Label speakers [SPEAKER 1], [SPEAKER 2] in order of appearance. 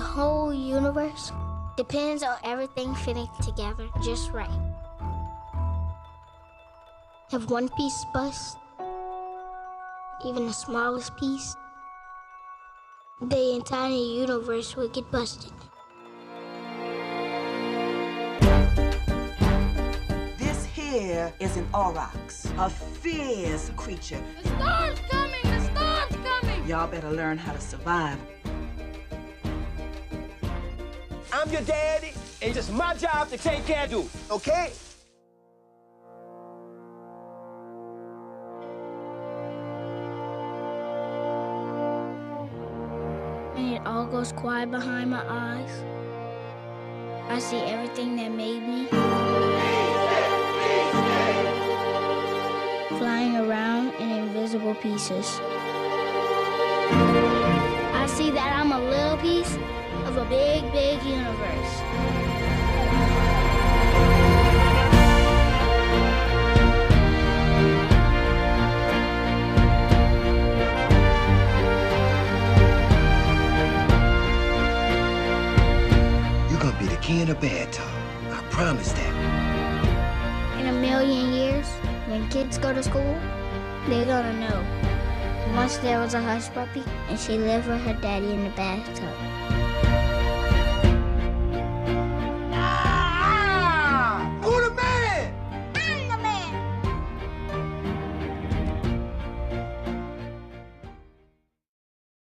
[SPEAKER 1] whole universe depends on everything fitting together just right. If one piece busts, even the smallest piece, the entire universe would get busted.
[SPEAKER 2] This here is an aurochs, a fierce creature.
[SPEAKER 3] The storm's coming! The storm's coming!
[SPEAKER 2] Y'all better learn how to survive.
[SPEAKER 4] I'm your daddy, and it's just my job to take care of you, okay?
[SPEAKER 1] And it all goes quiet behind my eyes, I see everything that made me. Flying around in invisible pieces. Big, big universe.
[SPEAKER 5] You're gonna be the king of the bad talk. I promise that.
[SPEAKER 1] In a million years, when kids go to school, they're gonna know. Once there was a Hushpuppy, and she lived with her daddy in the bathtub.